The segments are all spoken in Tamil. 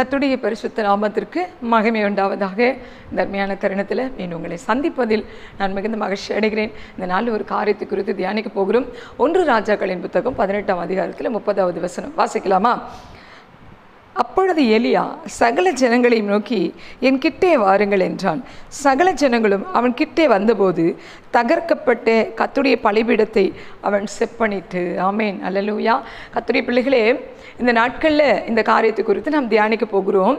கத்துடைய பரிசுத்த நாமத்திற்கு மகிமை உண்டாவதாக தர்மையான தருணத்தில் மீன் உங்களை சந்திப்பதில் நான் மிகுந்த மகிழ்ச்சி அடைகிறேன். இந்த நாள் ஒரு காரியத்தை குறித்து தியானிக்க போகிறோம். ஒன்று ராஜாக்களின் புத்தகம் பதினெட்டாம் அதிகாரத்தில் முப்பதாவது வசனம். வாசிக்கலாமா? அப்பொழுது எலியா சகல ஜனங்களையும் நோக்கி என் கிட்டே வாருங்கள் என்றான். சகல ஜனங்களும் அவன் கிட்டே வந்தபோது தகர்க்கப்பட்ட கத்துடைய பலிபீடத்தை அவன் செப்பனிட்டு ஆமேன் அல்லலூயா. கத்துடைய பிள்ளைகளே இந்த நாட்களில் இந்த காரியத்தை குறித்து நாம் தியானிக்க போகிறோம்.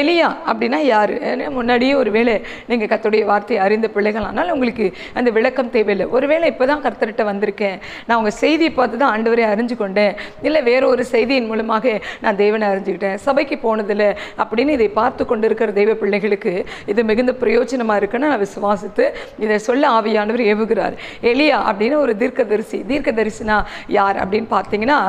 எலியா அப்படின்னா யார்? ஏன்னா முன்னாடியே ஒரு வேளை நீங்கள் கத்துடைய வார்த்தையை அறிந்த பிள்ளைகள். ஆனால் உங்களுக்கு அந்த விளக்கம் தேவையில்லை. ஒருவேளை இப்போ தான் கர்த்தர்கிட்ட வந்திருக்கேன். நான் உங்கள் செய்தியை பார்த்து தான் ஆண்டவரை அறிஞ்சு கொண்டேன். இல்லை வேற ஒரு செய்தியின் மூலமாக நான் தேவனை அறிஞ்சுக்கிட்டேன். சபைக்கு போனதில்லை அப்படின்னு இதை பார்த்து கொண்டு இருக்கிற தெய்வ பிள்ளைகளுக்கு இது மிகுந்த பிரயோஜனமாக இருக்குன்னு நான் விசுவாசித்து இதை சொல்ல ஆவியானவர் ஏவுகிறார். எலியா அப்படின்னு ஒரு தீர்க்கதரிசி. தீர்க்கதரிசினா யார் அப்படின்னு பார்த்தீங்கன்னா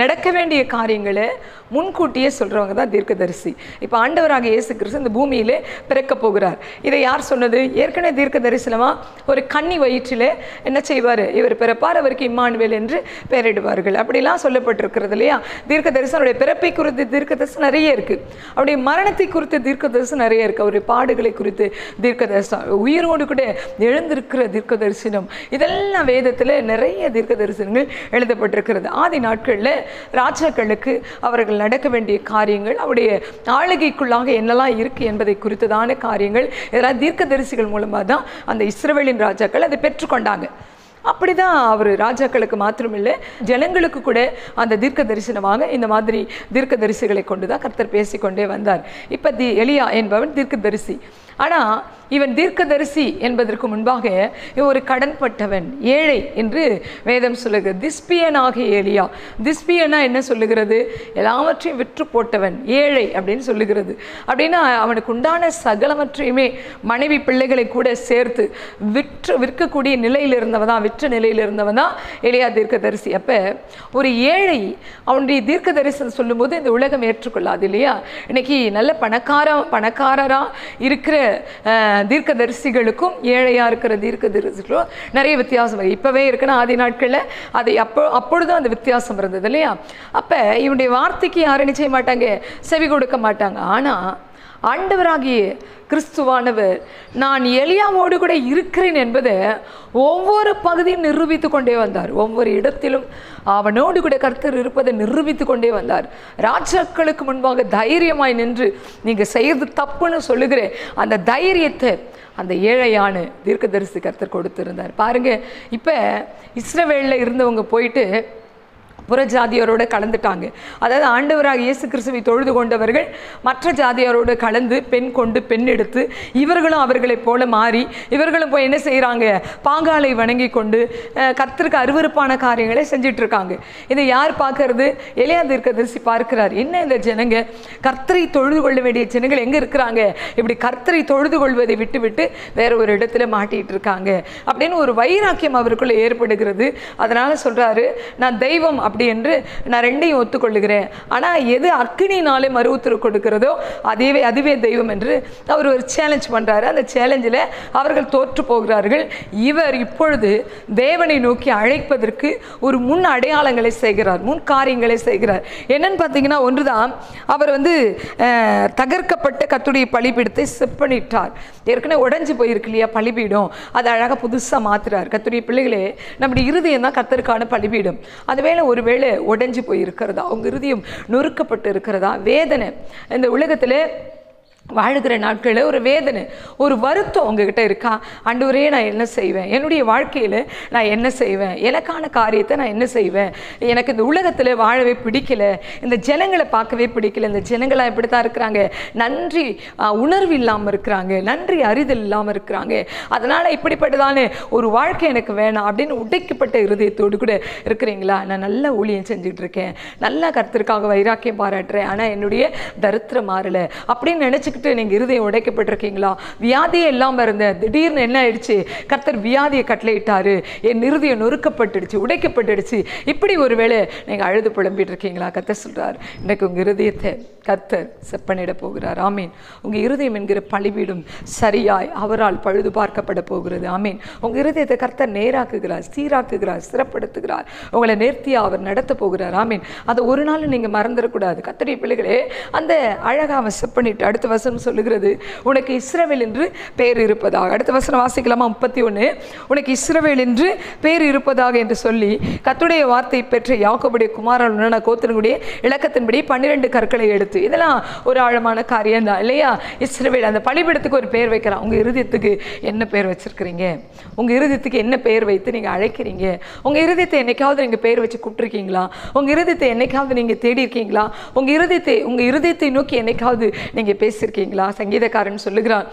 நடக்க வேண்டிய காரியங்களை முன்கூட்டியே சொல்கிறவங்க தான் தீர்க்கதரிசி. இப்போ ஆண்டவராக இயேசு கிறிஸ்து இந்த பூமியிலே பிறக்க போகிறார். இதை யார் சொன்னது? ஏற்கனவே தீர்க்க தரிசனமாக ஒரு கன்னி வயிற்றிலே என்ன செய்வார்? இவர் பிறப்பார் அவருக்கு இம்மானுவேல் என்று பெயரிடுவார்கள். அப்படிலாம் சொல்லப்பட்டிருக்கிறது இல்லையா? தீர்க்க தரிசனுடைய பிறப்பை குறித்து தீர்க்க தரிசனம் நிறைய இருக்குது அவருடைய மரணத்தை குறித்து தீர்க்க தரிசனம் நிறைய இருக்குது அவருடைய பாடுகளை குறித்து தீர்க்க தரிசனம் உயிரோடு கூட எழுந்திருக்கிற தீர்க்க தரிசனம் இதெல்லாம் வேதத்தில் நிறைய தீர்க்க தரிசனங்கள் எழுதப்பட்டிருக்கிறது. ஆதி நாட்களில் ராஜாக்களுக்கு அவர்கள் நடக்க வேண்டிய காரியங்கள் அவருடைய ஆளுகைக்குள்ளாக என்னெல்லாம் இருக்குது என்பதை குறித்ததான காரியங்கள் இதெல்லாம் தீர்க்கதரிசிகள் மூலமாக தான் அந்த இஸ்ரவேலின் ராஜாக்கள் அதை பெற்றுக்கொண்டாங்க. அப்படிதான் அவர் ராஜாக்களுக்கு மாத்திரமில்லை ஜனங்களுக்கு கூட அந்த தீர்க்க தரிசனமாக இந்த மாதிரி தீர்க்க தரிசிகளை கொண்டு தான் கர்த்தர் பேசிக்கொண்டே வந்தார். இப்போ தி எலியா என்பவன் தீர்க்க தரிசி ஆனால் இவன் தீர்க்கதரிசி என்பதற்கு முன்பாக ஒரு கடன்பட்டவன் ஏழை என்று வேதம் சொல்லுகிறது. திஸ்பியனாக ஏலியா. திஸ்பியனா என்ன சொல்லுகிறது? எல்லாவற்றையும் விற்று போட்டவன் ஏழை அப்படின்னு சொல்லுகிறது. அப்படின்னா அவனுக்கு உண்டான சகலவற்றையுமே மனைவி பிள்ளைகளை கூட சேர்த்து விற்று விற்கக்கூடிய நிலையில் இருந்தவன் தான் விற்ற நிலையில் இருந்தவன் தான் எலியா தீர்க்கதரிசி. அப்போ ஒரு ஏழை அவனுடைய தீர்க்கதரிசனம் சொல்லும்போது இந்த உலகம் ஏற்றுக்கொள்ளாது இல்லையா? இன்னைக்கு நல்ல பணக்கார பணக்காரராக இருக்கிற தீர்க்கதரிசிகளுக்கும் ஏழையாக இருக்கிற தீர்க்கதரிசிகளும் நிறைய வித்தியாசம் இப்போவே இருக்குன்னா ஆதி நாட்களில் அதை அப்போ அப்பொழுதும் அந்த வித்தியாசம் இருந்தது இல்லையா? அப்போ இவனுடைய வார்த்தைக்கு யாரும் என்ன செய்ய மாட்டாங்க? செவி கொடுக்க மாட்டாங்க. ஆனால் ஆண்டவராகிய கிறிஸ்துவானவர். நான் எளியாவோடு கூட இருக்கிறேன் என்பதை ஒவ்வொரு பகுதியும் நிரூபித்து கொண்டே வந்தார். ஒவ்வொரு இடத்திலும் அவனோடு கூட கர்த்தர் இருப்பதை நிரூபித்து கொண்டே வந்தார். ராஜாக்களுக்கு முன்பாக தைரியமாய் நின்று நீங்கள் செய்யறது தப்புன்னு சொல்லுகிறேன். அந்த தைரியத்தை அந்த ஏழையான தீர்க்கதரிசி கர்த்தர் கொடுத்திருந்தார். பாருங்க இப்போ இஸ்ரவேலில் இருந்தவங்க போயிட்டு புற ஜாதியரோடு கலந்துட்டாங்க. அதாவது ஆண்டவராக இயேசு கிறிஸ்துவை தொழுது கொண்டவர்கள் மற்ற ஜாதியாரோடு கலந்து பெண் கொண்டு பெண் எடுத்து இவர்களும் அவர்களைப் போல மாறி இவர்களும் போய் என்ன செய்கிறாங்க பாங்காலை வணங்கி கொண்டு கத்திற்கு கர்த்தருக்கு அருவருப்பான காரியங்களை செஞ்சிட்ருக்காங்க. இதை யார் பார்க்கறது? எளியா தீர்க்கதரிசி பார்க்கிறார். என்ன இந்த ஜனங்க? கர்த்தரை தொழுது கொள்ள வேண்டிய ஜனங்கள் எங்கே இருக்கிறாங்க? இப்படி கர்த்தரை தொழுது கொள்வதை விட்டுவிட்டு வேற ஒரு இடத்துல மாட்டிகிட்டு இருக்காங்க அப்படின்னு ஒரு வைராக்கியம் அவருக்குள்ளே ஏற்படுகிறது. அதனால் சொல்கிறாரு நான் தெய்வம் அப்படி அப்படி என்று நான் ரெண்டையும் ஒத்துக்கொள்ளுகிறேன். ஆனால் எது அக்னினாலே மறு கொடுக்கிறதோ அதுவே அதுவே தெய்வம் என்று அவர் ஒரு சேலஞ்ச் பண்ணுறாரு அந்த சேலஞ்சில் அவர்கள் தோற்று போகிறார்கள். இவர் இப்பொழுது தேவனை நோக்கி அழைப்பதற்கு ஒரு முன் அடையாளங்களை செய்கிறார் முன் காரியங்களை செய்கிறார். என்னன்னு பார்த்தீங்கன்னா ஒன்றுதான். அவர் வந்து தகர்க்கப்பட்ட கத்துடைய பலிபீடத்தை செப்பனிட்டார். ஏற்கனவே உடஞ்சி போயிருக்கு இல்லையா பலிபீடம்? அதை அழகாக புதுசாக மாற்றுறார் கத்துடைய பிள்ளைகளே நம்முடைய இருதயம் தான் கத்தருக்கான பலிபீடம். அதுவேளை ஒருவேளை உடைஞ்சு போயிருக்கிறதா? அவங்க இருதயம் நொறுக்கப்பட்டு இருக்கிறதா வேதனை. இந்த உலகத்தில் வாழுகிற நாட்களில் ஒரு வேதனை ஒரு வருத்தம் உங்ககிட்ட இருக்கா? அன்றுவரே நான் என்ன செய்வேன்? என்னுடைய வாழ்க்கையில் நான் என்ன செய்வேன்? எனக்கான காரியத்தை நான் என்ன செய்வேன்? எனக்கு இந்த உலகத்தில் வாழவே பிடிக்கல. இந்த ஜனங்களை பார்க்கவே பிடிக்கல. இந்த ஜனங்களாக இப்படி தான் இருக்கிறாங்க. நன்றி உணர்வு இல்லாமல் இருக்கிறாங்க. நன்றி அறிதல் இல்லாமல் இருக்கிறாங்க. அதனால் இப்படிப்பட்டதான ஒரு வாழ்க்கை எனக்கு வேணாம் அப்படின்னு உடைக்கப்பட்ட இருதயத்தோடு கூட இருக்கிறீங்களா? நான் நல்ல ஊழியம் செஞ்சுட்டு இருக்கேன். நல்லா கருத்திற்காக வைராக்கியம் பாராட்டுறேன். ஆனால் என்னுடைய தரித்திரம் மாறலை அப்படின்னு நினச்சிக்கிட்டு வச்சுக்கிட்டு நீங்கள் இருதயம் உடைக்கப்பட்டிருக்கீங்களா? வியாதியே இல்லாமல் இருந்த திடீர்னு என்ன ஆயிடுச்சு? கர்த்தர் வியாதியை கட்டளையிட்டாரு. என் இருதயம் நொறுக்கப்பட்டுடுச்சு உடைக்கப்பட்டுடுச்சு. இப்படி ஒருவேளை நீங்கள் அழுது புலம்பிட்டு இருக்கீங்களா கர்த்தர் சொல்றார் இன்றைக்கு உங்கள் இருதயத்தை கர்த்தர் செப்பனிட போகிறார். ஆமீன். உங்கள் இருதயம் என்கிற பழிவீடும் சரியாய் அவரால் பழுது பார்க்கப்பட போகிறது. ஆமீன். உங்கள் இருதயத்தை கர்த்தர் நேராக்குகிறார் சீராக்குகிறார் சிறப்படுத்துகிறார். உங்களை நேர்த்தியா அவர் நடத்த போகிறார். ஆமீன். அதை ஒரு நாள் நீங்கள் மறந்துடக்கூடாது. கத்தரி பிள்ளைகளே அந்த அழகா அவன் செப்பனிட்டு அடுத்த வருஷம் வசனம் சொல்லுகிறது. உனக்கு இஸ்ரவேல் என்று பெயர் இருப்பதாக. அடுத்த வசனம் வாசிக்கலாமா? முப்பத்தி ஒன்று உனக்கு இஸ்ரவேல் என்று பெயர் இருப்பதாக என்று சொல்லி கத்துடைய வார்த்தை பெற்ற யாக்கோபுடைய குமாரன் கோத்தனுடைய இலக்கத்தின்படி பன்னிரெண்டு கற்களை எடுத்து இதெல்லாம் ஒரு ஆழமான காரியம் தான் இல்லையா? இஸ்ரவேல் அந்த பழிபடத்துக்கு ஒரு பெயர் வைக்கிறான். உங்கள் இருதயத்துக்கு என்ன பெயர் வச்சுருக்கிறீங்க? உங்கள் இருதயத்துக்கு என்ன பெயர் வைத்து நீங்கள் அழைக்கிறீங்க? உங்கள் இருதயத்தை என்னைக்காவது நீங்கள் பெயர் வச்சு கூப்பிட்டுருக்கீங்களா? உங்கள் இருதயத்தை என்னைக்காவது நீங்கள் தேடி இருக்கீங்களா உங்கள் இருதயத்தை உங்கள் இருதயத்தை நோக்கி என்னைக்காவது நீங்கள் பேசியிருக்கீங்க இருக்கீங்களா? சங்கீதக்காரன் சொல்லுகிறான்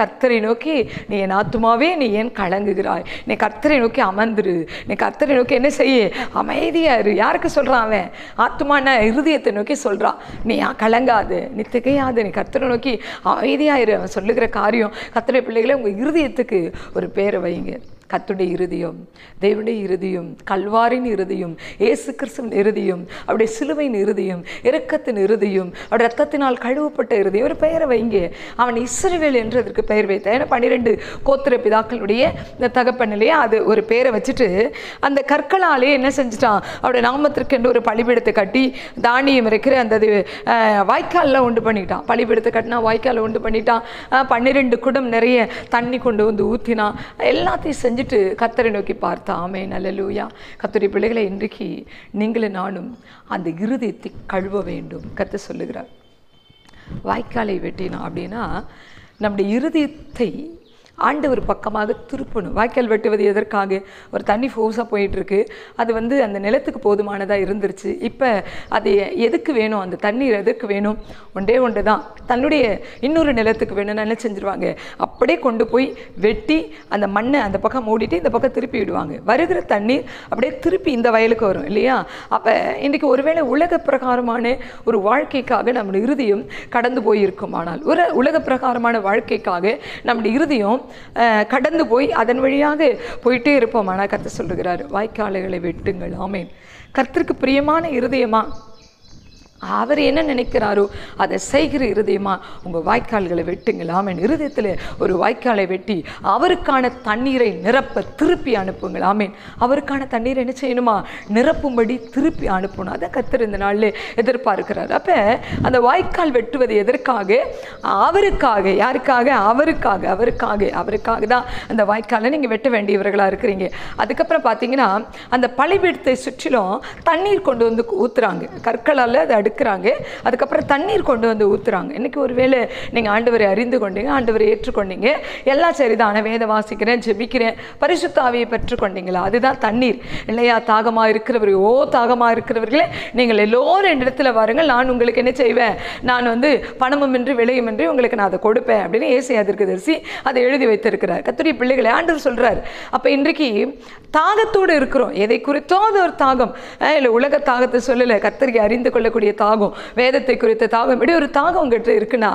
கர்த்தரை நோக்கி நீ என் ஆத்துமாவே நீ ஏன் கலங்குகிறாய்? நீ கர்த்தரை நோக்கி அமர்ந்துரு. நீ கர்த்தரை நோக்கி என்ன செய்ய? அமைதியா இரு. யாருக்கு சொல்றான் அவன்? ஆத்துமான இருதயத்தை நோக்கி சொல்றான். நீ கலங்காது. நீ திகையாது. நீ கர்த்தரை நோக்கி அமைதியாயிரு அவன் சொல்லுகிற காரியம் கர்த்தரை பிள்ளைகளை உங்க இருதயத்துக்கு ஒரு பேரை வைங்க கத்துடைய இறுதியும் தேவனுடைய இறுதியும் கல்வாரின் இறுதியும் ஏசு கிறிஸ்துவின் இறுதியும் அவருடைய சிலுவையின் இறுதியும் இரக்கத்தின் இறுதியும் அவருடைய ரத்தத்தினால் கழுவப்பட்ட இறுதியும் ஒரு பெயரை வைங்க. அவன் இஸ்ரவேல் என்று அதற்கு பெயர் வைத்தான். ஏன்னா பன்னிரெண்டு கோத்திர பிதாக்களுடைய இந்த தகப்பன் இல்லையா அது ஒரு பேரை வச்சுட்டு அந்த கற்களாலே என்ன செஞ்சுட்டான்? அவருடைய நாமத்திற்கு என்று ஒரு பழிபீடத்தை கட்டி தானியம் இருக்கிற அந்த இது, உண்டு பண்ணிட்டான். பழிபீடத்தை கட்டினா வாய்க்காலில் உண்டு பண்ணிட்டான். பன்னிரெண்டு குடம் நிறைய தண்ணி கொண்டு வந்து ஊற்றினான் எல்லாத்தையும் செஞ்சு செஞ்சுட்டு கத்தரை நோக்கி பார்த்தா ஆமே நல்லலூயா கத்தரி பிள்ளைகளை இன்றைக்கு நீங்களும் நானும் அந்த இருதயத்தை கழுவ வேண்டும் கத்த சொல்லுகிறார். வாய்க்காலை வெட்டினோம் அப்படின்னா நம்முடைய இருதயத்தை ஆண்டவர் பக்கமாக திருப்பணும். வாய்க்கால் வெட்டுவது எதற்காக? ஒரு தண்ணி ஃபோர்ஸாக போயிட்டுருக்கு. அது வந்து அந்த நிலத்துக்கு போதுமானதாக இருந்துருச்சு. இப்போ அது எதுக்கு வேணும்? அந்த தண்ணீர் எதுக்கு வேணும்? ஒன்றே ஒன்று தான் தன்னுடைய இன்னொரு நிலத்துக்கு வேணும்னு என்ன செஞ்சுருவாங்க? அப்படியே கொண்டு போய் வெட்டி அந்த மண்ணை அந்த பக்கம் மூடிட்டு இந்த பக்கம் திருப்பி விடுவாங்க. வருகிற தண்ணீர் அப்படியே திருப்பி இந்த வயலுக்கு வரும் இல்லையா? அப்போ இன்றைக்கி ஒருவேளை உலக பிரகாரமான ஒரு வாழ்க்கைக்காக நம்முடைய இறுதியும் கடந்து போயிருக்கும். ஆனால் ஒரு உலக பிரகாரமான வாழ்க்கைக்காக நம்முடைய இறுதியும் கடந்து போய் அதன் வழியாக போயிட்டே இருப்போம். ஆனால் கர்த்தர் சொல்லுகிறார் வாய்க்காலைகளை வெட்டுங்கள். ஆமேன். கத்திற்கு பிரியமான இருதயமா அவர் என்ன நினைக்கிறாரோ அதை செய்கிற இருதயமா உங்கள் வாய்க்கால்களை வெட்டுங்கள். ஆமென். இருதயத்தில் ஒரு வாய்க்காலை வெட்டி அவருக்கான தண்ணீரை நிரப்ப திருப்பி அனுப்புங்களாமேன் அவருக்கான தண்ணீரை என்ன செய்யணுமா? நிரப்பும்படி திருப்பி அனுப்பணும். அதை கத்தர் இந்த நாளில் எதிர்பார்க்கிறார். அப்போ அந்த வாய்க்கால் வெட்டுவது எதற்காக? அவருக்காக. யாருக்காக? அவருக்காக. அவருக்காக. அவருக்காக தான் அந்த வாய்க்காலை நீங்கள் வெட்ட வேண்டியவர்களாக இருக்கிறீங்க. அதுக்கப்புறம் பார்த்தீங்கன்னா அந்த பழிபீடத்தை சுற்றிலும் தண்ணீர் கொண்டு வந்து ஊற்றுறாங்க கற்களால் அதை அடுக்குறாங்க அதுக்கப்புறம் தண்ணீர் கொண்டு வந்து ஊற்றுறாங்க இன்னைக்கு ஒருவேளை நீங்கள் ஆண்டவரை அறிந்து கொண்டீங்க ஆண்டவரை ஏற்றுக்கொண்டீங்க. எல்லாம் சரிதான். வேத வாசிக்கிறேன் ஜெபிக்கிறேன். பரிசுத்தாவியை பெற்றுக்கொண்டீங்களா அதுதான் தண்ணீர். இல்லையா? தாகமாக இருக்கிறவர் ஓ தாகமாக இருக்கிறவர்களே நீங்கள் எல்லோரும் என் இடத்துல வாருங்கள். நான் உங்களுக்கு என்ன செய்வேன்? நான் வந்து பணமும் இன்றி விலையும் இன்றி உங்களுக்கு நான் அதை கொடுப்பேன் அப்படின்னு ஏசி அதற்கு தரிசி அதை எழுதி வைத்திருக்கிறார். கத்துரிய பிள்ளைகளை ஆண்டவர் சொல்கிறார் அப்போ இன்றைக்கு தாகத்தோடு இருக்கிறோம். எதை குறித்தோ அது ஒரு தாகம். இல்லை உலக தாகத்தை சொல்லலை. கத்தரிக்கை அறிந்து கொள்ளக்கூடிய தாகம் வேதத்தை குறித்த தாகம் இப்படி ஒரு தாகம் உங்கள்கிட்ட இருக்குன்னா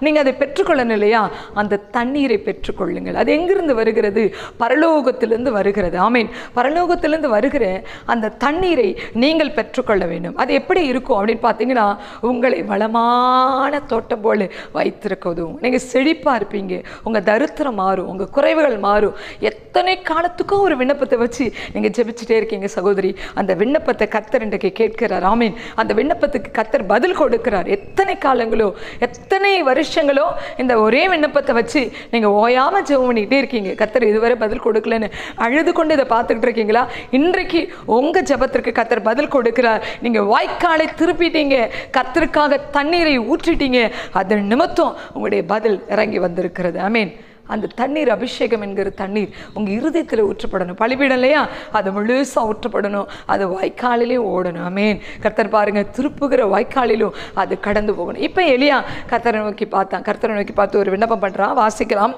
நீங்கள் அதை பெற்றுக்கொள்ளணும் இல்லையா? அந்த தண்ணீரை பெற்றுக்கொள்ளுங்கள். அது எங்கிருந்து வருகிறது? பரலோகத்திலிருந்து வருகிறது. ஆமீன். பரலோகத்திலிருந்து வருகிற அந்த தண்ணீரை நீங்கள் பெற்றுக்கொள்ள வேண்டும். அது எப்படி இருக்கும் அப்படின்னு பார்த்தீங்கன்னா உங்களை வளமான தோட்டம் போல வைத்திருக்கதும். நீங்கள் செழிப்பாக இருப்பீங்க. உங்கள் தரித்திரம் மாறும். உங்கள் குறைவுகள் மாறும். எத்தனை காலத்துக்கும் ஒரு விண்ணப்பத்தை வச்சு நீங்கள் ஜெபிச்சுட்டே இருக்கீங்க சகோதரி. அந்த விண்ணப்பத்தை கத்தர் இன்றைக்கு கேட்கிறார். ஆமீன். அந்த விண்ணப்பத்துக்கு கத்தர் பதில் கொடுக்கிறார். எத்தனை காலங்களோ எத்தனை வருஷங்களோ இந்த ஒரே விண்ணப்பத்தை வச்சு நீங்கள் ஓயாமல் ஜெபம் பண்ணிக்கிட்டே இருக்கீங்க. கத்தர் இதுவரை பதில் கொடுக்கலன்னு அழுது கொண்டு இதை பார்த்துக்கிட்டு இருக்கீங்களா? இன்றைக்கு உங்கள் ஜெபத்திற்கு கத்தர் பதில் கொடுக்கிறார். நீங்கள் வாய்க்காலை திருப்பிட்டீங்க. கத்தருக்காக தண்ணீரை ஊற்றிட்டீங்க. அதன் நிமித்தம் உங்களுடைய பதில் இறங்கி வந்திருக்கிறது. ஐ மீன் அந்த தண்ணீர் அபிஷேகம் என்கிற தண்ணீர் உங்கள் இருதயத்தில் ஊற்றப்படணும். பலிபீடம் இல்லையா அது முழுசாக ஊற்றப்படணும். அது வாய்க்காலிலே ஓடணும். அமேன் கர்த்தர் பாருங்கள் திருப்புகிற வாய்க்காலிலும் அது கடந்து போகணும். இப்போ எலியா கர்த்தரை நோக்கி பார்த்தான். கர்த்தரை நோக்கி பார்த்து ஒரு விண்ணப்பம் பண்ணுறான் வாசிக்கலாம்.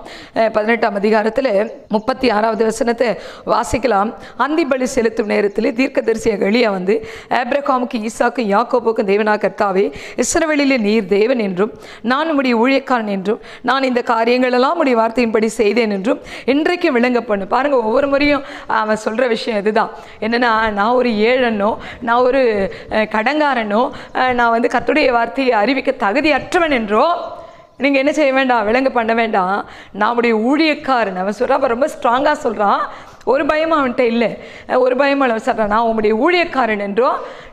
பதினெட்டாம் அதிகாரத்தில் முப்பத்தி ஆறாவது வசனத்தை வாசிக்கலாம். அந்தி பலி செலுத்தும் நேரத்தில் தீர்க்கதரிசியாக எளியா வந்து ஆப்ரகாமுக்கு ஈசாக்கு யாக்கோபுக்கும் தேவனா கர்த்தாவே இஸ்ரவெளியில் நீர் தேவன் என்றும் நான் உடைய ஊழியக்காரன் என்றும் நான் இந்த காரியங்களெல்லாம் உடைய வார்த்தையின்படி செய்தேன் என்றும் இன்றைக்கும் விளங்க பண்ணு பாருங்க ஒவ்வொரு முறையும் அவன் சொல்கிற விஷயம் இதுதான். என்னென்னா நான் ஒரு ஏழனோ நான் ஒரு கடங்காரனோ நான் வந்து கத்துடைய வார்த்தையை அறிவிக்க தகுதியற்றவன் என்றோ நீங்கள் என்ன செய்ய வேண்டாம் விலங்கு பண்ண வேண்டாம். நான் ஊழியக்காரன். அவன் சொல்கிறான் அவன் ரொம்ப ஸ்ட்ராங்காக சொல்கிறான் ஒரு பயமும் அவன்கிட்ட இல்லை. ஒரு பயமும் அவன் சொல்கிறான் நான் உங்களுடைய ஊழியக்காரன் என்றோ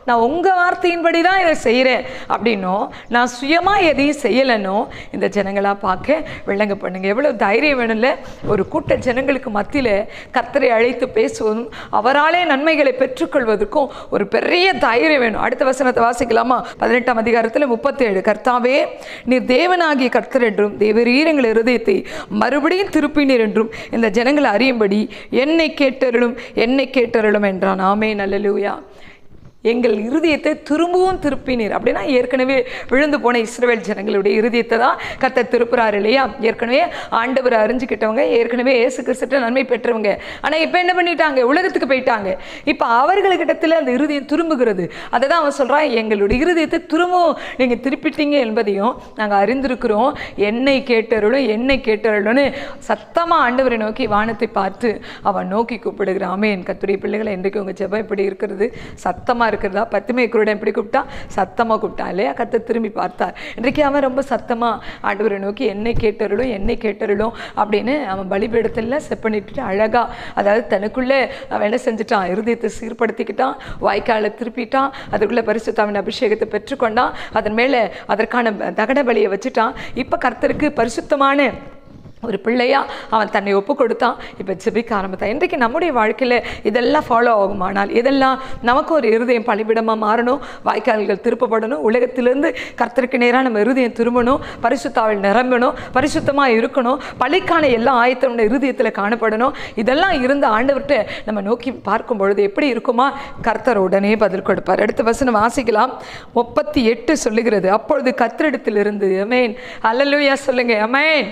நான் உங்கள் வார்த்தையின்படி தான் இதை செய்கிறேன் அப்படின்னோ நான் சுயமாக எதையும் செய்யலைன்னோ இந்த ஜனங்களாக பார்க்க விளங்க பண்ணுங்க. எவ்வளோ தைரியம் வேணும்ல? ஒரு கூட்ட ஜனங்களுக்கு மத்தியில் கர்த்தரை அழைத்து பேசுவதும் அவராலே நன்மைகளை பெற்றுக்கொள்வதற்கும் ஒரு பெரிய தைரியம் வேணும். அடுத்த வசனத்தை வாசிக்கலாமா? பதினெட்டாம் அதிகாரத்தில் முப்பத்தேழு. கர்த்தாவே நீர் தேவனாகிய கர்த்தர் என்றும் தேவரீரங்கள் இருதயத்தை மறுபடியும் திருப்பினீர் என்றும் இந்த ஜனங்களை அறியும்படி என்னை கேட்டருளும் என்னை கேட்டருளும் என்றான். ஆமே நல்லலூயா எங்கள் இருதயத்தை திரும்பவும் திருப்பினீர். அப்படின்னா ஏற்கனவே விழுந்து போன இஸ்ரவேல் ஜனங்களுடைய இருதயத்தை தான் கத்த திருப்புறாரு இல்லையா? ஏற்கனவே ஆண்டவர் அறிஞ்சுக்கிட்டவங்க ஏற்கனவே ஏசு கிறிஸ்துட்ட நன்மை பெற்றவங்க. ஆனால் இப்போ என்ன பண்ணிட்டாங்க? உலகத்துக்கு போயிட்டாங்க. இப்போ அவர்களிடத்தில் அந்த இருதயம் திரும்புகிறது. அதை தான் அவன் சொல்கிறான் எங்களுடைய இருதயத்தை திரும்பவும் நீங்கள் திருப்பிட்டீங்க என்பதையும் நாங்கள் அறிந்திருக்கிறோம். என்னை கேட்டருளும் என்னை கேட்டருளும்னு சத்தமாக ஆண்டவரை நோக்கி வானத்தை பார்த்து அவன் நோக்கி கூப்பிடுகிறான். ஆமென். கத்துடைய பிள்ளைகளை இன்றைக்கு உங்கள் செவ்வாய் இப்படி இருக்கிறது. சத்தமாக இருக்கிறதா? பத்துமே குருடன் எப்படி கூப்பிட்டா? சத்தமாக கூப்பிட்டான் இல்லையா? கத்தை திரும்பி பார்த்தார். இன்றைக்கு அவன் ரொம்ப சத்தமாக ஆண்டவரை நோக்கி என்னை கேட்டருளும் என்னை கேட்டருளும் அப்படின்னு அவன் பலிபீடத்தில் பண்ணிட்டு அழகா அதாவது தனக்குள்ளே அவன் என்ன செஞ்சுட்டான்? இருதயத்தை சீர்படுத்திக்கிட்டான் வாய்க்காலை திருப்பிட்டான் அதுக்குள்ளே பரிசுத்தாவின் அபிஷேகத்தை பெற்றுக்கொண்டான் அதன் மேலே அதற்கான தகன பலியை வச்சுட்டான். இப்போ கர்த்தருக்கு பரிசுத்தமான ஒரு பிள்ளையாக அவன் தன்னை ஒப்பு கொடுத்தான் இப்போ ஜெபிக்க ஆரம்பித்தான். இன்றைக்கு நம்முடைய வாழ்க்கையில் இதெல்லாம் ஃபாலோ ஆகுமானால் இதெல்லாம் நமக்கு ஒரு இருதயம் பழிவிடமாக மாறணும் வாய்க்கால்கள் திருப்பப்படணும் உலகத்திலிருந்து கர்த்தருக்கு நேராக நம்ம இருதயம் திரும்பணும் பரிசுத்தாவில் நிரம்பணும் பரிசுத்தமாக இருக்கணும் பழிக்கான எல்லா ஆயத்தம் இருதயத்தில் காணப்படணும். இதெல்லாம் இருந்து ஆண்டவர்கிட்ட நம்ம நோக்கி பார்க்கும் பொழுது எப்படி இருக்குமா? கர்த்தர் உடனே பதில் கொடுப்பார். அடுத்த வசனம் வாசிக்கலாம். முப்பத்தி எட்டு சொல்லுகிறது அப்பொழுது கத்திரிடத்திலிருந்து அமேன் அல்லலுயா சொல்லுங்கள் அமேன்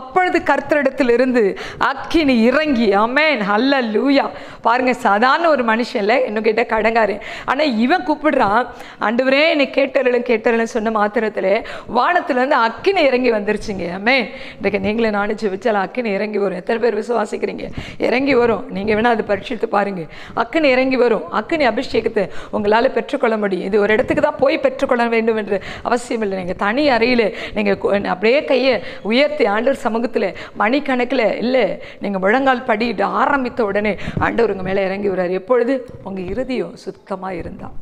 அப்பொழுது கர்த்தரிடத்திலிருந்து அக்கினி இறங்கி அமேன் அல்ல லூயா பாருங்க சாதாரண ஒரு மனுஷன்ல இன்னும் கேட்ட கடங்காரு. ஆனால் இவன் கூப்பிடுறான் ஆண்டவரே என்னை கேட்டரலும் கேட்டரலும் சொன்ன மாத்திரத்தில் வானத்துலேருந்து அக்கினி இறங்கி வந்துருச்சுங்க. அமே இன்றைக்கு நீங்களே நானும் ஜெபிச்சாலும் அக்கினி இறங்கி வரும். எத்தனை பேர் விசுவாசிக்கிறீங்க? இறங்கி வரும். நீங்கள் வேணால் அதை பரீட்சித்து பாருங்க. அக்கினி இறங்கி வரும். அக்கினி அபிஷேகத்தை உங்களால் பெற்றுக்கொள்ள முடியும். இது ஒரு இடத்துக்கு தான் போய் பெற்றுக்கொள்ள வேண்டும் என்று அவசியம் இல்லை. நீங்கள் தனி அறையில் நீங்கள் அப்படியே கையை உயர்த்தி ஆண்டவர் சமூகத்தில் மணிக்கணக்கில் இல்லை நீங்கள் முழங்கால் படிட்டு ஆரம்பித்த உடனே ஆண்டவர் உங்கள் மேலே இறங்கி வர்றார். எப்பொழுது? உங்கள் இறுதியும் சுத்தமாக இருந்தால்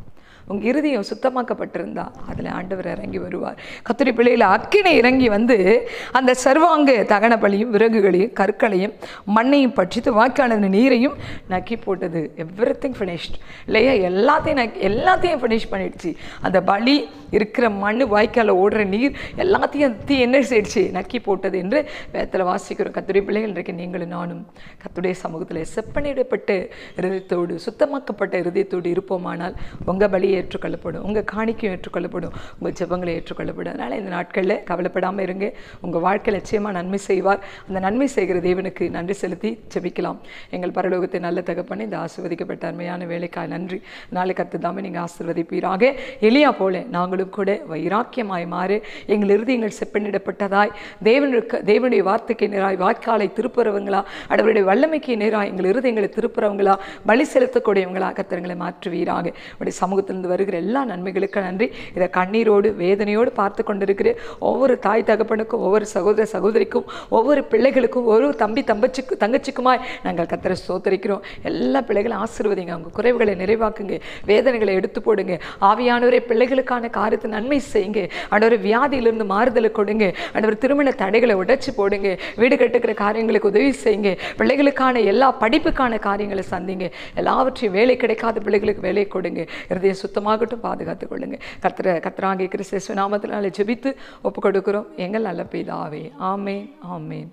உங்கள் இறுதியம் சுத்தமாக்கப்பட்டிருந்தா அதில் ஆண்டவர் இறங்கி வருவார். கத்திரி பிள்ளையில் அக்கினை இறங்கி வந்து அந்த சர்வாங்க தகன பலியும் விறகுகளையும் கற்களையும் மண்ணையும் பட்சித்து வாக்காளர் நீரையும் நக்கி போட்டது. எவ்ரி திங் ஃபினிஷ்ட் இல்லையா? எல்லாத்தையும் நக்கி எல்லாத்தையும் ஃபினிஷ் பண்ணிடுச்சு. அந்த பலி இருக்கிற மண் வாய்க்கால ஓடுற நீர் எல்லாத்தையும் தீ என்ன செய்யிடுச்சு? நக்கி போட்டது என்று வேத்தில் வாசிக்கிறோம். கத்துடைய பிள்ளைகள் இன்றைக்கு நீங்களும் நானும் கத்துடைய சமூகத்தில் செப்பனிடப்பட்ட இருதயத்தோடு சுத்தமாக்கப்பட்ட இருதயத்தோடு இருப்போமானால் உங்கள் பலி ஏற்றுக்கொள்ளப்படும். உங்கள் காணிக்கையும் ஏற்றுக்கொள்ளப்படும். உங்கள் ஜெபங்களை ஏற்றுக்கொள்ளப்படும். அதனால் இந்த நாட்களில் கவலைப்படாமல் இருங்க. உங்கள் வாழ்க்கை நிச்சயமாக நன்மை செய்வார். அந்த நன்மை செய்கிற தேவனுக்கு நன்றி செலுத்தி ஜெபிக்கலாம். எங்கள் பரலோகத்தை நல்ல தகப்பனை இந்த ஆசிர்வதிக்கப்பட்ட அருமையான வேலைக்காக நன்றி. நாளை கற்று தாமே நீங்கள் ஆசிர்வதிப்பீராக. எளியா போல நாங்களும் கூட வைராக்கியமாய் மாறு. எங்கள் இறுதியங்கள் செப்பனிடப்பட்டதாய். தேவனுக்கு தேவனுடைய வார்த்தைக்கு நேராய் வாய்க்காலை திருப்புறவங்களா. அவருடைய வல்லமைக்கு நேராக எங்கள் இருதயங்களை திருப்புறவங்களா. பலி செலுத்தக்கூடியவங்களா கத்திரங்களை மாற்றுவீராக. உடைய சமூகத்திலிருந்து வருகிற எல்லா நன்மைகளுக்கு நன்றி. இதை கண்ணீரோடு வேதனையோடு பார்த்து கொண்டிருக்கிற ஒவ்வொரு தாய் தகப்பனுக்கும் ஒவ்வொரு சகோதர சகோதரிக்கும் ஒவ்வொரு பிள்ளைகளுக்கும் ஒரு தம்பி தம்பச்சிக்கு தங்கச்சிக்குமாய் நாங்கள் கத்தரை சோத்தரிக்கிறோம் எல்லா பிள்ளைகளும் ஆசீர்வதிங்க. அவங்க குறைவுகளை நிறைவாக்குங்க. வேதனைகளை எடுத்து போடுங்க. ஆவியானவரே பிள்ளைகளுக்கான காரியத்தை நன்மை செய்யுங்க. ஆண்டவர் வியாதியிலிருந்து மாறுதலை கொடுங்க. ஆண்டவர் திருமண தடைகளை உடைச்சி போடுங்க. வீடு கட்டுக்கிற காரியங்களுக்கு உதவி செய்யுங்க. பிள்ளைகளுக்கான எல்லா படிப்புக்கான காரியங்களை சந்திங்க. எல்லாவற்றையும் வேலை கிடைக்காத பிள்ளைகளுக்கு வேலை கொடுங்க. இருதயம் சுத்தமாகட்டும் பாதுகாத்து கொள்ளுங்கள் கத்திர கத்திராங்கி கிறிஸ்து நாமத்தினால ஜெபித்து ஒப்பு கொடுக்குறோம் எங்கள் நல்ல பிதாவே. ஆமேன் ஆமேன்.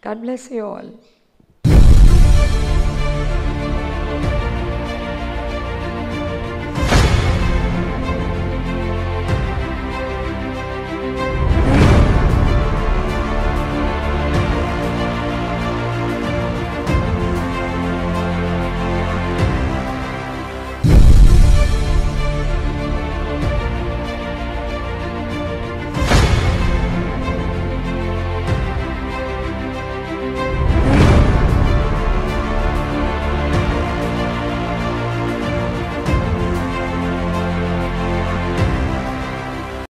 God bless you all